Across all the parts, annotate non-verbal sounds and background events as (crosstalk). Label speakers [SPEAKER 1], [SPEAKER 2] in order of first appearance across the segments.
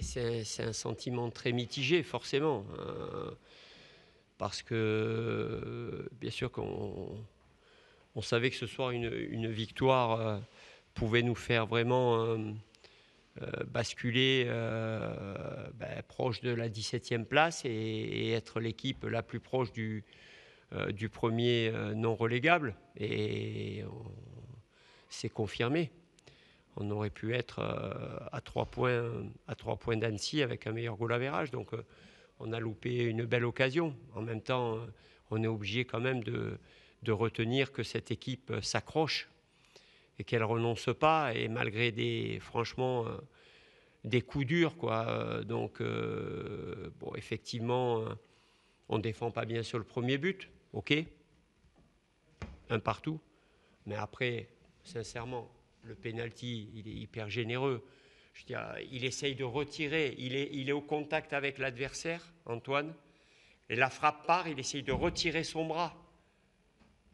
[SPEAKER 1] c'est un sentiment très mitigé, forcément. Hein. parce que, bien sûr, qu'on on savait que ce soir, une, victoire euh, pouvait nous faire vraiment euh, euh, basculer ben, proche de la 17e place et, être l'équipe la plus proche du, du premier non relégable. Et c'est confirmé on aurait pu être euh, à trois points, d'Annecy avec un meilleur goal average. Donc euh, on a loupé une belle occasion. En même temps, euh, on est obligé quand même de, retenir que cette équipe s'accroche et qu'elle renonce pas. Et malgré des, franchement, des coups durs. Donc, effectivement, on ne défend pas bien sur le premier but, ok, un partout. Mais après, sincèrement, le penalty, il est hyper généreux. Je dis, il essaye de retirer, il est, il est au contact avec l'adversaire, Antoine, et la frappe part, il essaye de retirer son bras.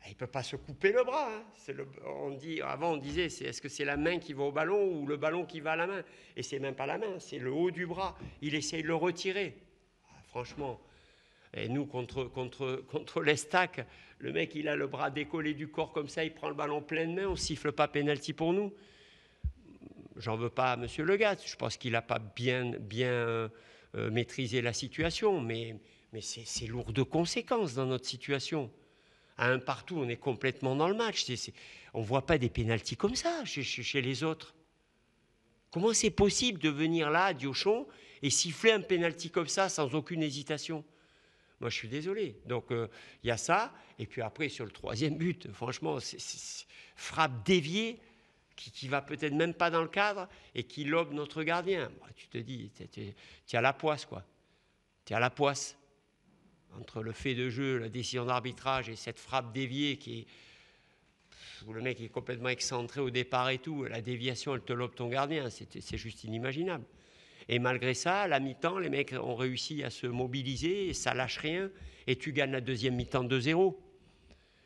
[SPEAKER 1] Il ne peut pas se couper le bras. Hein. On dit, avant, on disait, est-ce que c'est la main qui va au ballon ou le ballon qui va à la main? Et c'est même pas la main, c'est le haut du bras. Il essaye de le retirer. Ah, franchement, et nous, contre, contre, contre l'Estac, le mec, il a le bras décollé du corps comme ça, il prend le ballon plein de main, on siffle pas pénalty pour nous. J'en veux pas à M. Legat, je pense qu'il n'a pas bien, bien euh, maîtrisé la situation, mais, mais c'est lourd de conséquences dans notre situation. À un partout, on est complètement dans le match. on ne voit pas des pénalties comme ça chez, chez, les autres. Comment c'est possible de venir là, à Diochon, et siffler un pénalty comme ça sans aucune hésitation? Moi, je suis désolé. Donc, euh, il y a ça. Et puis après, sur le troisième but, franchement, frappe déviée qui, ne va peut-être même pas dans le cadre et qui lobe notre gardien. tu te dis, tu as la poisse, quoi. Tu as la poisse. Entre le fait de jeu, la décision d'arbitrage et cette frappe déviée qui est. Où le mec est complètement excentré au départ et tout, la déviation, elle te lobe ton gardien. C'est juste inimaginable. Et malgré ça, à la mi-temps, les mecs ont réussi à se mobiliser, ça lâche rien, et tu gagnes la deuxième mi-temps 2-0.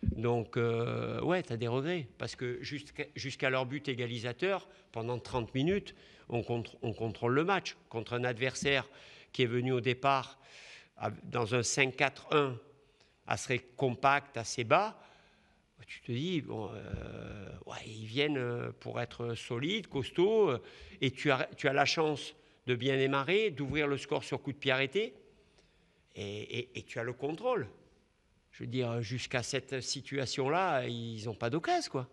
[SPEAKER 1] Donc, euh, ouais, tu as des regrets, parce que jusqu'à leur but égalisateur, pendant 30 minutes, on, on, contrôle le match contre un adversaire qui est venu au départ dans un 5-4-1, assez compact, assez bas. Tu te dis, bon, euh, ils viennent pour être solides, costauds, et tu as la chance de bien démarrer, d'ouvrir le score sur coup de pied arrêté, et, tu as le contrôle. Je veux dire, jusqu'à cette situation-là, ils n'ont pas d'occasion, quoi.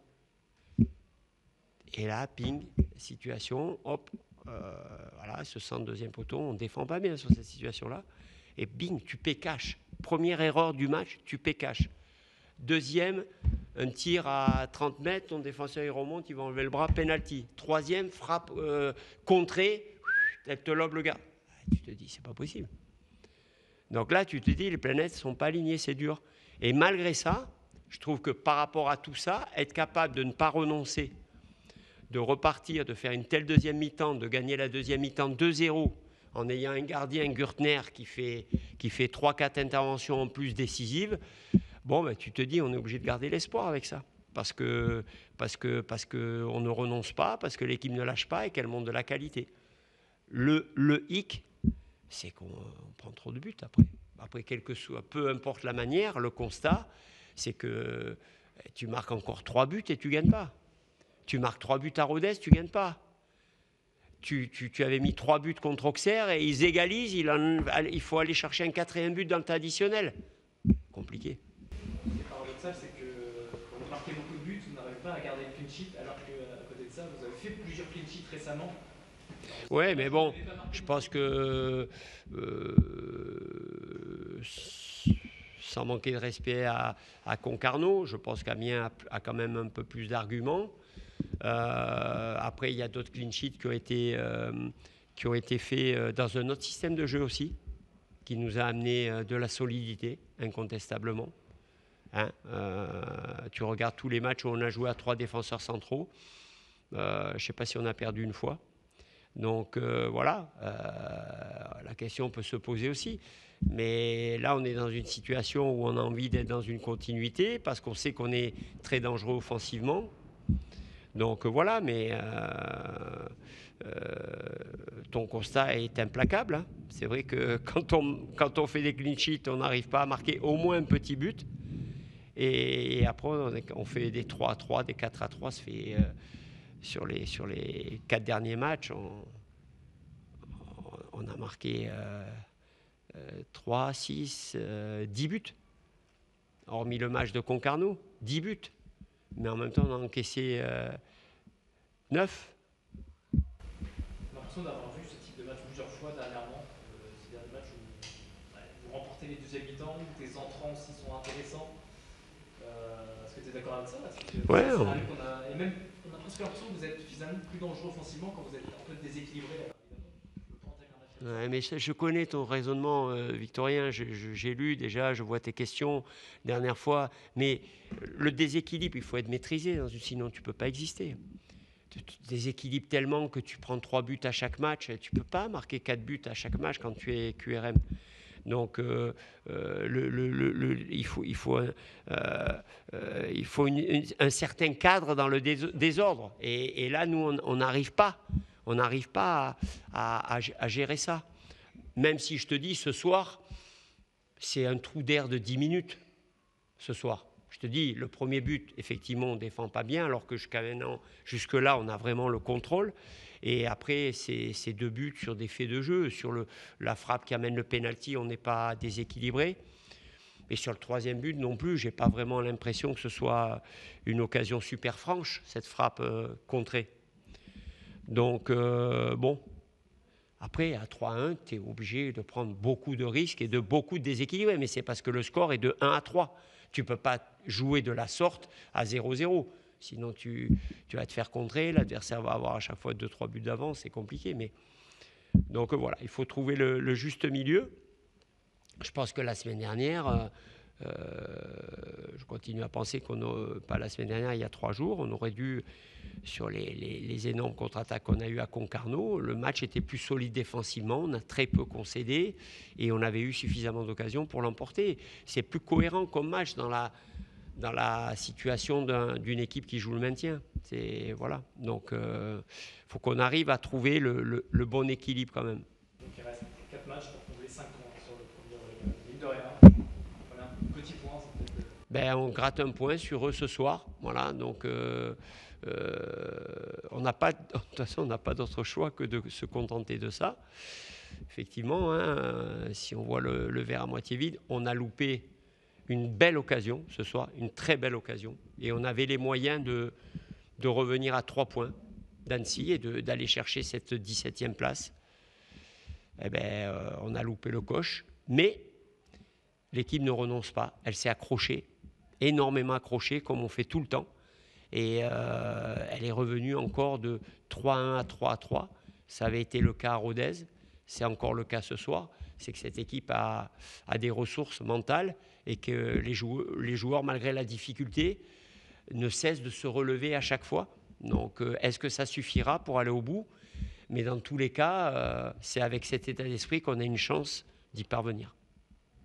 [SPEAKER 1] Et là, ping, situation, hop, euh, voilà, ce centre deuxième poteau, on ne défend pas bien sur cette situation-là. Et bing, tu pécaches. Première erreur du match, tu pécaches. Deuxième, un tir à 30 mètres, ton défenseur il remonte, il va enlever le bras, penalty. Troisième, frappe euh, contrée, elle te lobe le gars. Tu te dis, c'est pas possible. Donc là, tu te dis, les planètes ne sont pas alignées, c'est dur. Et malgré ça, je trouve que par rapport à tout ça, être capable de ne pas renoncer, de repartir, de faire une telle deuxième mi-temps, de gagner la deuxième mi-temps 2-0, en ayant un gardien, Gürtner, qui fait, qui fait 3-4 interventions en plus décisives, bon, ben, tu te dis, on est obligé de garder l'espoir avec ça. Parce que parce que parce que ne renonce pas, parce que l'équipe ne lâche pas et qu'elle monte de la qualité. Le, hic, c'est qu'on prend trop de buts après. Après, quelque soit, peu importe la manière, le constat, c'est que eh, tu marques encore trois buts et tu gagnes pas. Tu marques trois buts à Rodez, tu gagnes pas. Tu, tu, avais mis trois buts contre Auxerre et ils égalisent, il, faut aller chercher un quatrième but dans le temps additionnel. Compliqué.
[SPEAKER 2] Paradoxal, c'est beaucoup de buts, pas à garder le clean sheet, alors qu'à côté de ça, vous avez fait plusieurs clean sheets récemment
[SPEAKER 1] Ouais, mais bon, je pense que euh, sans manquer de respect à, Concarneau, je pense qu'Amiens a, quand même un peu plus d'arguments. Euh, après, il y a d'autres clean sheets qui ont été, euh, qui ont été faits dans un autre système de jeu aussi, qui nous a amené de la solidité, incontestablement. Hein. tu regardes tous les matchs où on a joué à trois défenseurs centraux. je ne sais pas si on a perdu une fois. Donc euh, voilà, euh, la question peut se poser aussi. Mais là, on est dans une situation où on a envie d'être dans une continuité parce qu'on sait qu'on est très dangereux offensivement. Donc voilà, mais euh, ton constat est implacable. Hein. C'est vrai que (laughs) quand on, quand fait des clean sheets, on n'arrive pas à marquer au moins un petit but. Et, après, on, fait des 3 à 3, des 4 à 3. Ça fait, euh, sur, les, sur les 4 derniers matchs, on, on a marqué 3, 6, 10 buts. Hormis le match de Concarneau, 10 buts. Mais en même temps, on a encaissé 9
[SPEAKER 2] d'avoir vu ce type de match plusieurs fois dernièrement, euh, ces derniers matchs où vous remportez les deuxièmes mi-temps, où tes entrants aussi sont intéressants. Euh, Est-ce que tu es d'accord avec ça? Parce que
[SPEAKER 1] Ouais.
[SPEAKER 2] on... A, et même,
[SPEAKER 1] mais je connais ton raisonnement, euh, Victorien. J'ai lu déjà, je vois tes questions dernière fois. Mais le déséquilibre, il faut être maîtrisé, sinon tu ne peux pas exister tu te déséquilibres tellement que tu prends trois buts à chaque match. Tu ne peux pas marquer quatre buts à chaque match quand tu es QRM. Donc, euh, euh, il faut, il faut, euh, il faut un certain cadre dans le désordre. Et, là, nous, on n'arrive pas. On n'arrive pas à, à, gérer ça. Même si je te dis, ce soir, c'est un trou d'air de 10 minutes. Ce soir. Je te dis, le premier but, effectivement, on ne défend pas bien, alors que jusque-là, on a vraiment le contrôle. Et après, ces, deux buts sur des faits de jeu, sur la frappe qui amène le penalty, on n'est pas déséquilibré. Et sur le troisième but non plus, j'ai pas vraiment l'impression que ce soit une occasion super franche, cette frappe euh, contrée. Donc, euh, bon. Après, à 3-1, tu es obligé de prendre beaucoup de risques et de beaucoup de déséquilibrer. Mais c'est parce que le score est de 1 à 3. Tu ne peux pas jouer de la sorte à 0-0. Sinon, tu, vas te faire contrer. L'adversaire va avoir à chaque fois 2-3 buts d'avance. C'est compliqué. Mais... Donc voilà, il faut trouver le, juste milieu. Je pense que la semaine dernière, euh, je continue à penser qu'on pas la semaine dernière, il y a trois jours, on aurait dû, sur les, énormes contre-attaques qu'on a eu à Concarneau, le match était plus solide défensivement, on a très peu concédé et on avait eu suffisamment d'occasions pour l'emporter. C'est plus cohérent comme match dans la, dans la situation d'une équipe qui joue le maintien. Voilà. Donc, il euh, faut qu'on arrive à trouver le, bon équilibre quand même.
[SPEAKER 2] Donc il reste 4 matchs pour trouver 5 points sur le premier de
[SPEAKER 1] ben, on gratte un point sur eux ce soir. Voilà, donc euh, euh, on n'a pas, (laughs) de toute façon, on n'a pas d'autre choix que de se contenter de ça. Effectivement, hein, si on voit le, verre à moitié vide, on a loupé une belle occasion ce soir, une très belle occasion, et on avait les moyens de, revenir à trois points d'Annecy et d'aller chercher cette 17e place. Eh ben, euh, on a loupé le coche, mais l'équipe ne renonce pas, elle s'est accrochée, énormément accrochée, comme on fait tout le temps. Et euh, elle est revenue encore de 3-1 à 3-3. Ça avait été le cas à Rodez, c'est encore le cas ce soir. C'est que cette équipe a, des ressources mentales et que les joueurs, malgré la difficulté, ne cessent de se relever à chaque fois. Donc, euh, est-ce que ça suffira pour aller au bout? Mais dans tous les cas, euh, c'est avec cet état d'esprit qu'on a une chance d'y parvenir.